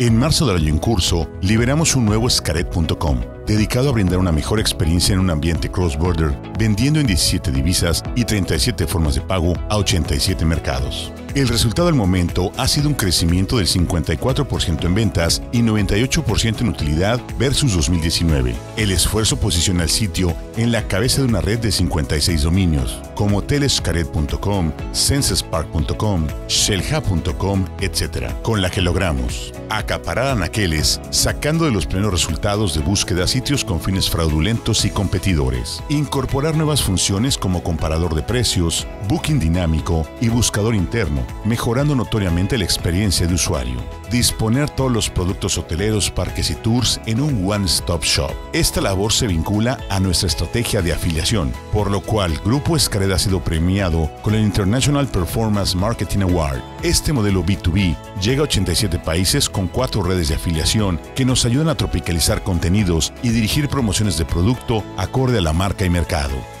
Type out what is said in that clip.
En marzo del año en curso, liberamos un nuevo Scaret.com, dedicado a brindar una mejor experiencia en un ambiente cross-border, vendiendo en 17 divisas y 37 formas de pago a 87 mercados. El resultado del momento ha sido un crecimiento del 54% en ventas y 98% en utilidad versus 2019. El esfuerzo posiciona al sitio en la cabeza de una red de 56 dominios, como telescaret.com, sensespark.com, shellhub.com, etc., con la que logramos acaparar anaqueles, sacando de los plenos resultados de búsqueda sitios con fines fraudulentos y competidores, incorporar nuevas funciones como comparador de precios, booking dinámico y buscador interno, mejorando notoriamente la experiencia de usuario. Disponer todos los productos hoteleros, parques y tours en un one-stop shop. Esta labor se vincula a nuestra estrategia de afiliación, por lo cual Grupo Escared ha sido premiado con el International Performance Marketing Award. Este modelo B2B llega a 87 países con cuatro redes de afiliación que nos ayudan a tropicalizar contenidos y dirigir promociones de producto acorde a la marca y mercado.